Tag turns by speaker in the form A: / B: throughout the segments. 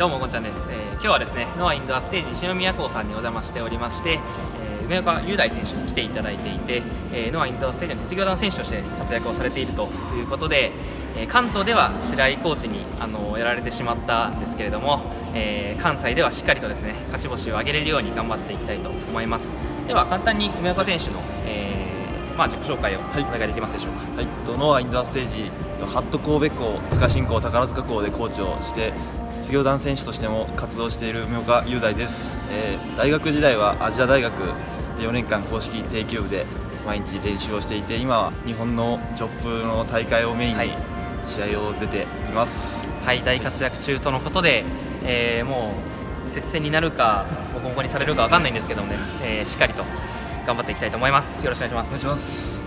A: どうもこんちゃんです、えー今日はですねノアインドアステージ西宮港さんにお邪魔しておりまして、えー梅岡雄大選手に来ていただいていて、えーノアインドアステージの実業団選手として活躍をされているということで、えー関東では白井コーチにあのやられてしまったんですけれども、えー関西ではしっかりとですね勝ち星を挙げれるように頑張っていきたいと思います。では簡単に梅岡選手の、えーまあ、自己紹介をお願いできますでしょうか、
B: はい、とノアインドアステージ、ハット神戸港、塚新港、宝塚港でコーチをして、実業団選手としても活動している梅岡雄大です、えー大学時代はアジア大学で4年間公式定休部で毎日練習をしていて、今は日本のジョップの大会をメインに
A: はい
B: 試合を出ています。
A: はい、大活躍中とのことで、えーもう接戦になるか、ボコボコにされるかわかんないんですけどもね、えーしっかりと頑張っていきたいと思います。よろしくお願いします。
B: お願いします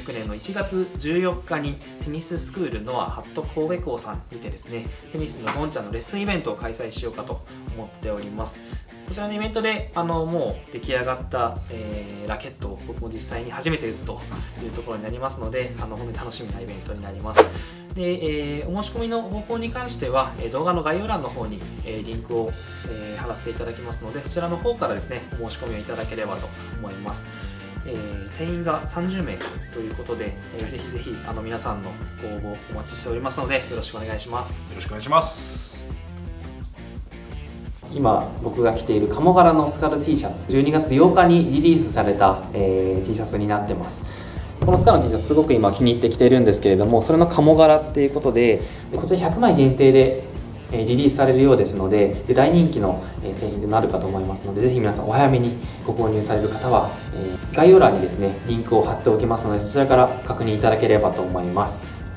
A: 2019年の1月14日にテニススクールノアハット神戸校さんにてですねテニスの本茶のレッスンイベントを開催しようかと思っております。こちらのイベントであのもう出来上がった、えー、ラケットを僕も実際に初めて打つというところになりますのであの本当に楽しみなイベントになります。で、えー、お申し込みの方法に関しては動画の概要欄の方に、え、リンクを、え、貼らせていただきますのでそちらの方からですねお申し込みをいただければと思います。えー、定員が30名ということで、えー、ぜひぜひあの皆さんのご応募お待ちしておりますのでよろしくお願いします。
C: よろしくお願いします。
D: 今僕が着ている鴨柄のスカル T シャツ12月8日にリリースされた、えー、T シャツになってます。このスカルの T シャツすごく今気に入ってきているんですけれどもそれの鴨柄っていうことでこちら100枚限定でリリースされるようですので大人気の製品となるかと思いますのでぜひ皆さんお早めにご購入される方は概要欄にですねリンクを貼っておきますのでそちらから確認いただければと思います。